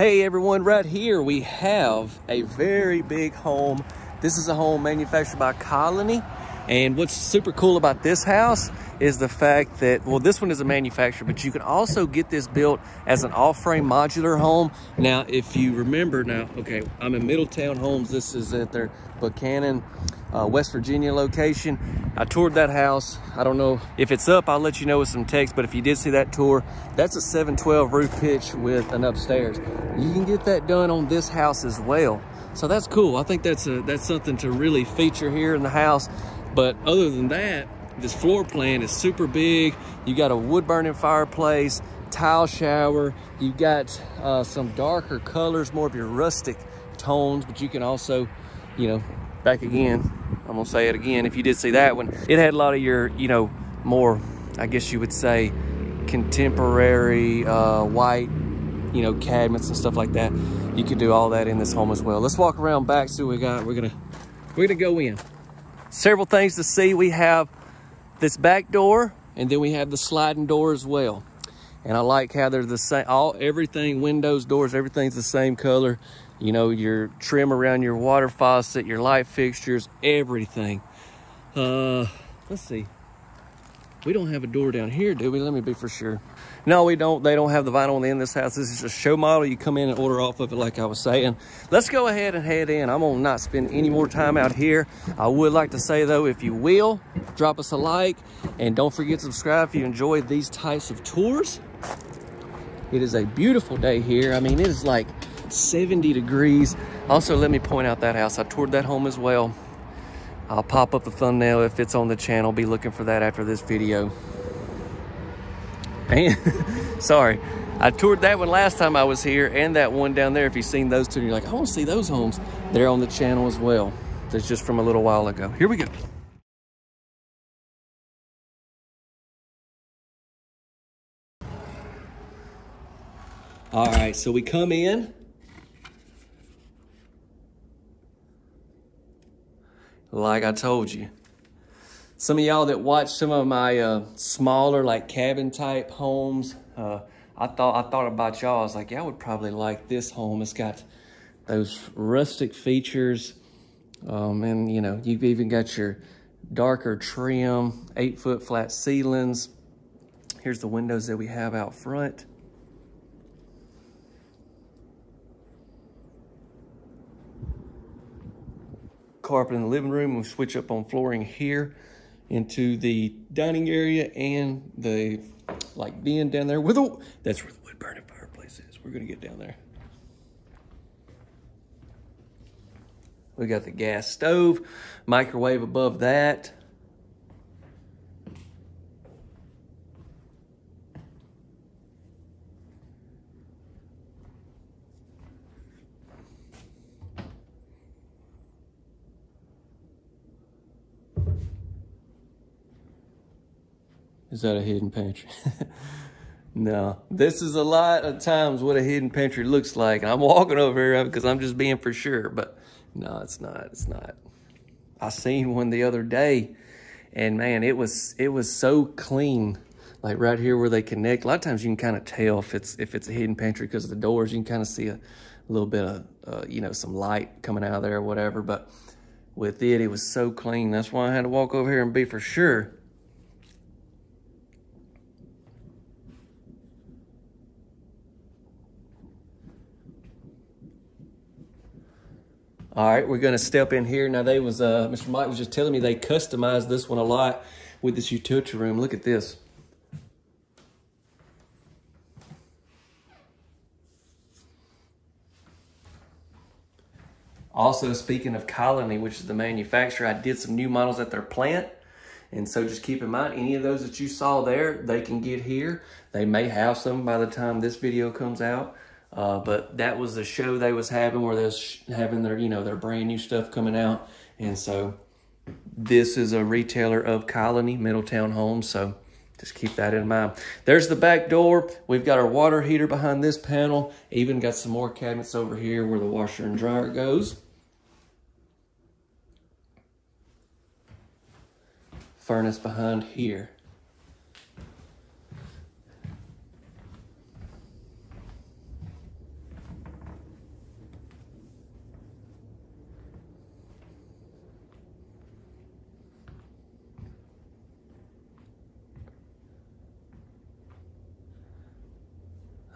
Hey everyone, right here we have a very big home. This is a home manufactured by Colony. And what's super cool about this house is the fact that, well, this one is a manufacturer, but you can also get this built as an off-frame modular home. Now, if you remember now, okay, I'm in Middletown Homes. This is at their Buckhannon, uh, West Virginia location. I toured that house. I don't know if it's up, I'll let you know with some text, but if you did see that tour, that's a 712 roof pitch with an upstairs. You can get that done on this house as well. So that's cool. I think that's a that's something to really feature here in the house. But other than that, this floor plan is super big. You got a wood burning fireplace, tile shower. You've got uh, some darker colors, more of your rustic tones, but you can also, you know, back again, I'm gonna say it again. If you did see that one, it had a lot of your, you know, more, I guess you would say, contemporary uh, white, you know, cabinets and stuff like that. You could do all that in this home as well. Let's walk around back, see what we got. We're gonna, we're gonna go in several things to see. We have this back door and then we have the sliding door as well. And I like how they're the same, all everything, windows, doors, everything's the same color. You know, your trim around your water faucet, your light fixtures, everything. Uh, let's see. We don't have a door down here, do we? Let me be for sure. No, we don't. They don't have the vinyl on the end of this house. This is a show model. You come in and order off of it like I was saying. Let's go ahead and head in. I'm going to not spend any more time out here. I would like to say, though, if you will, drop us a like. And don't forget to subscribe if you enjoy these types of tours. It is a beautiful day here. I mean, it is like 70 degrees. Also, let me point out that house. I toured that home as well. I'll pop up the thumbnail if it's on the channel. Be looking for that after this video. And, sorry, I toured that one last time I was here and that one down there. If you've seen those two, you're like, I want to see those homes. They're on the channel as well. That's just from a little while ago. Here we go. All right, so we come in. like I told you. Some of y'all that watch some of my uh, smaller like cabin type homes, uh, I thought I thought about y'all. I was like, y'all would probably like this home. It's got those rustic features, um, and you know you've even got your darker trim, eight foot flat ceilings. Here's the windows that we have out front. carpet in the living room. We'll switch up on flooring here into the dining area and the like den down there with a, that's where the wood burning fireplace is. We're gonna get down there. We got the gas stove, microwave above that. Is that a hidden pantry? no, this is a lot of times what a hidden pantry looks like. And I'm walking over here because I'm just being for sure, but no, it's not. It's not. I seen one the other day and man, it was, it was so clean. Like right here where they connect. A lot of times you can kind of tell if it's, if it's a hidden pantry because of the doors. You can kind of see a, a little bit of, uh, you know, some light coming out of there or whatever. But with it, it was so clean. That's why I had to walk over here and be for sure. All right, we're gonna step in here. Now they was, uh, Mr. Mike was just telling me they customized this one a lot with this utility room. Look at this. Also, speaking of Colony, which is the manufacturer, I did some new models at their plant. And so just keep in mind, any of those that you saw there, they can get here. They may have some by the time this video comes out. Uh, but that was the show they was having where they was having their, you know, their brand new stuff coming out. And so this is a retailer of Colony, Middletown Homes. So just keep that in mind. There's the back door. We've got our water heater behind this panel. Even got some more cabinets over here where the washer and dryer goes. Furnace behind here.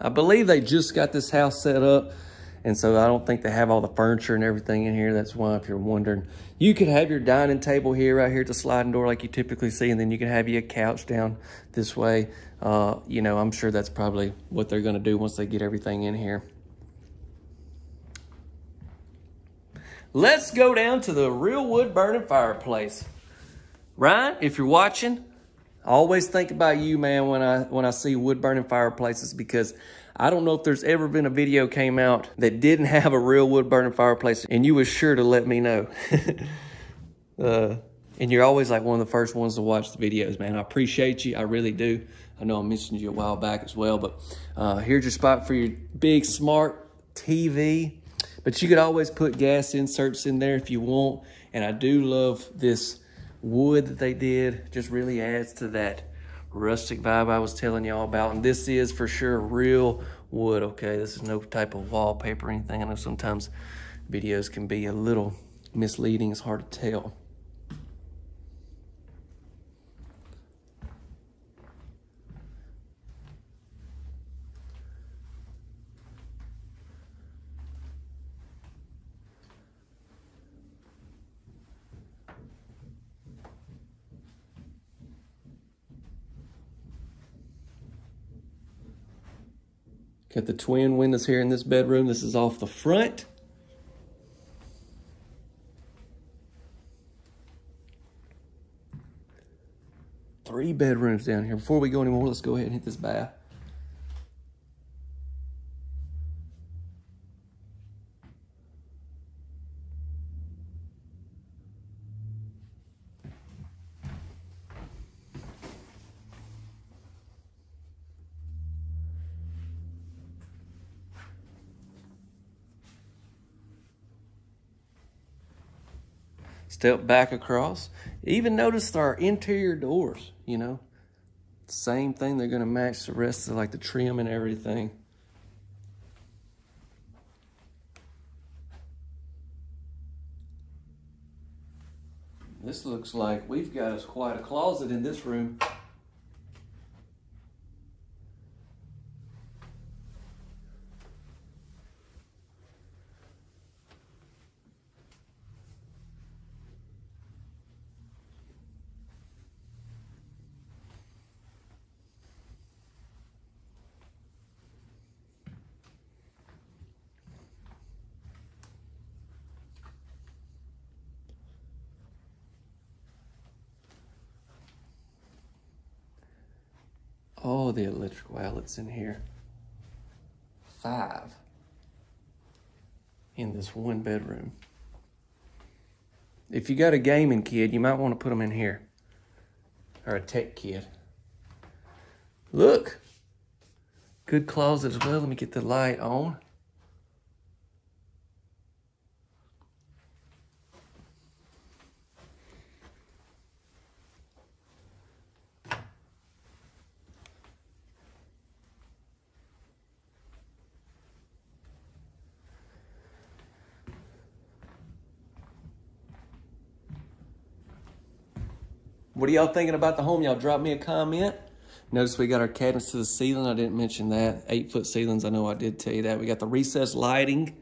I believe they just got this house set up. And so I don't think they have all the furniture and everything in here. That's why if you're wondering, you could have your dining table here, right here at the sliding door like you typically see. And then you can have your couch down this way. Uh, you know, I'm sure that's probably what they're going to do once they get everything in here. Let's go down to the real wood burning fireplace. Ryan, if you're watching, I always think about you, man, when I when I see wood burning fireplaces because I don't know if there's ever been a video came out that didn't have a real wood burning fireplace, and you was sure to let me know. uh, and you're always like one of the first ones to watch the videos, man. I appreciate you. I really do. I know I mentioned you a while back as well, but uh, here's your spot for your big smart TV. But you could always put gas inserts in there if you want. And I do love this wood that they did. Just really adds to that rustic vibe I was telling y'all about. And this is for sure real wood, okay? This is no type of wallpaper or anything. I know sometimes videos can be a little misleading. It's hard to tell. Got the twin windows here in this bedroom. This is off the front. Three bedrooms down here. Before we go anymore, let's go ahead and hit this bath. Step back across. Even notice our interior doors, you know. Same thing, they're gonna match the rest of like the trim and everything. This looks like we've got us quite a closet in this room. All the electrical outlets in here. Five in this one bedroom. If you got a gaming kid, you might want to put them in here. Or a tech kid. Look. Good closet as well. Let me get the light on. What are y'all thinking about the home? Y'all drop me a comment. Notice we got our cabinets to the ceiling. I didn't mention that. Eight foot ceilings. I know I did tell you that. We got the recessed lighting.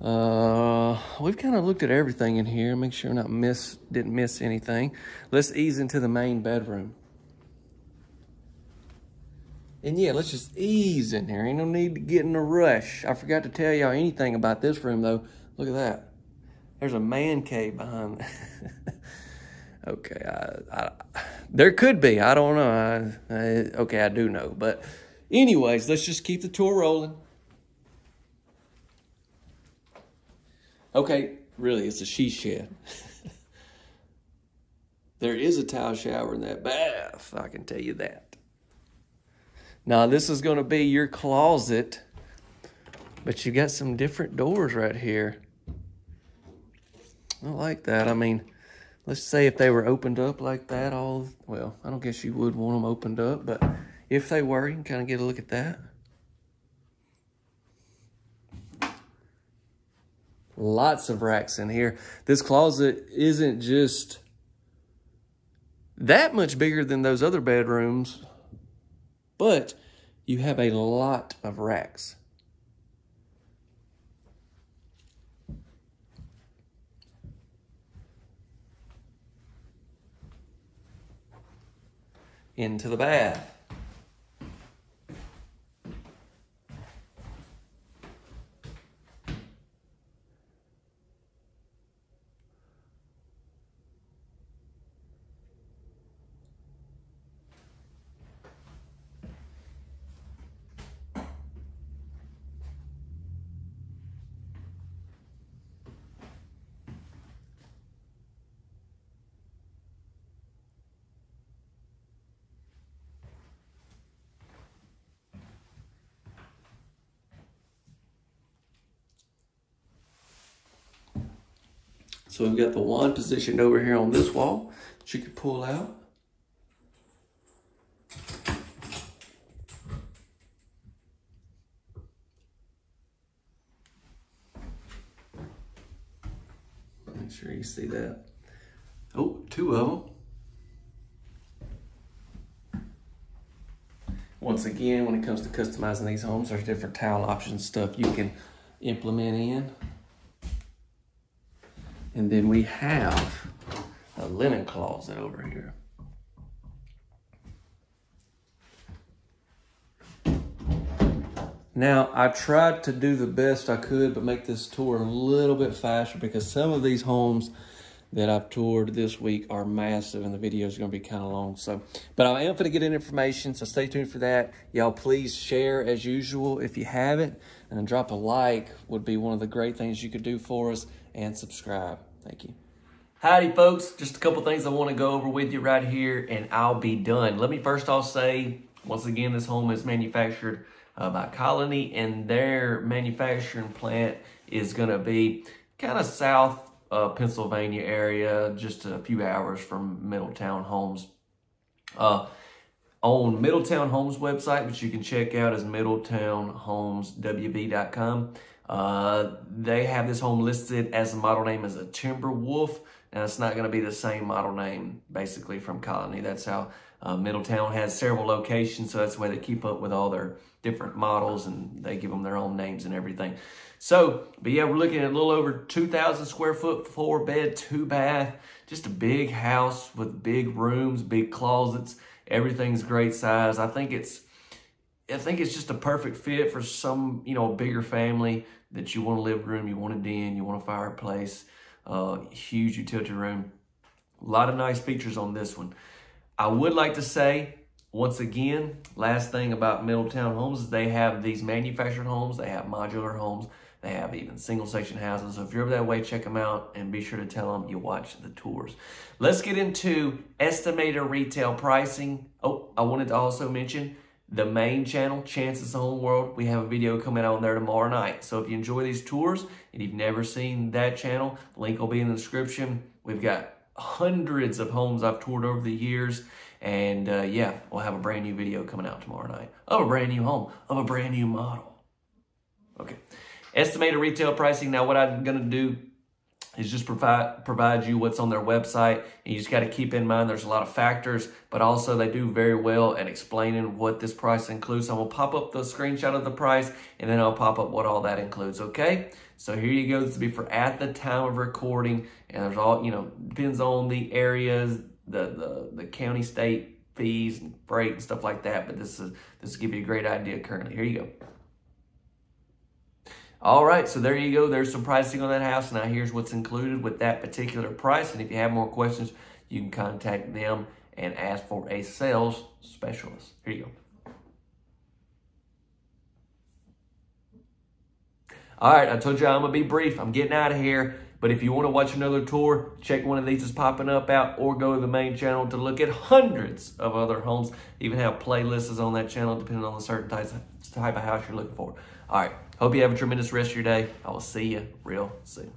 Uh, we've kind of looked at everything in here. Make sure not miss, didn't miss anything. Let's ease into the main bedroom. And yeah, let's just ease in here. Ain't no need to get in a rush. I forgot to tell y'all anything about this room though. Look at that. There's a man cave behind. Okay, I, I, there could be. I don't know. I, okay, I do know. But anyways, let's just keep the tour rolling. Okay, really, it's a she shed. there is a tile shower in that bath. I can tell you that. Now, this is going to be your closet, but you got some different doors right here. I like that. I mean, let's say if they were opened up like that all well i don't guess you would want them opened up but if they were you can kind of get a look at that lots of racks in here this closet isn't just that much bigger than those other bedrooms but you have a lot of racks. Into the bath. So we've got the wand positioned over here on this wall that you can pull out. Make sure you see that. Oh, two of them. Once again, when it comes to customizing these homes, there's different tile options, stuff you can implement in. And then we have a linen closet over here. Now, I tried to do the best I could, but make this tour a little bit faster because some of these homes that I've toured this week are massive and the video is going to be kind of long. So, but I am going to get in information, so stay tuned for that. Y'all please share as usual if you haven't and drop a like would be one of the great things you could do for us and subscribe. Thank you. Howdy, folks. Just a couple things I want to go over with you right here, and I'll be done. Let me first off say, once again, this home is manufactured uh, by Colony, and their manufacturing plant is going to be kind of south uh, Pennsylvania area, just a few hours from Middletown Homes. Uh, on Middletown Homes website, which you can check out as middletownhomeswv.com. Uh, they have this home listed as the model name as a Timberwolf. Now, it's not going to be the same model name, basically, from Colony. That's how uh, Middletown has several locations, so that's the way they keep up with all their different models, and they give them their own names and everything. So, but yeah, we're looking at a little over 2,000 square foot, four bed, two bath, just a big house with big rooms, big closets. Everything's great size. I think it's I think it's just a perfect fit for some, you know, bigger family that you want a living room, you want a den, you want a fireplace, uh, huge utility room. A lot of nice features on this one. I would like to say, once again, last thing about Middletown Homes is they have these manufactured homes, they have modular homes, they have even single section houses. So if you're that way, check them out and be sure to tell them you watch the tours. Let's get into estimated retail pricing. Oh, I wanted to also mention the main channel, Chance's Home World. We have a video coming out on there tomorrow night. So if you enjoy these tours and you've never seen that channel, link will be in the description. We've got hundreds of homes I've toured over the years. And uh, yeah, we'll have a brand new video coming out tomorrow night of a brand new home, of a brand new model. Okay. Estimated retail pricing. Now, what I'm going to do is just provide provide you what's on their website. And you just got to keep in mind there's a lot of factors, but also they do very well at explaining what this price includes. So I'm gonna pop up the screenshot of the price and then I'll pop up what all that includes, okay? So here you go, this will be for at the time of recording, and there's all, you know, depends on the areas, the the, the county, state fees and freight and stuff like that, but this is this will give you a great idea currently. Here you go. All right, so there you go. There's some pricing on that house. Now here's what's included with that particular price. And if you have more questions, you can contact them and ask for a sales specialist. Here you go. All right, I told you I'm to be brief. I'm getting out of here. But if you want to watch another tour, check one of these is popping up out or go to the main channel to look at hundreds of other homes. Even have playlists on that channel depending on the certain type of house you're looking for. All right. Hope you have a tremendous rest of your day. I will see you real soon.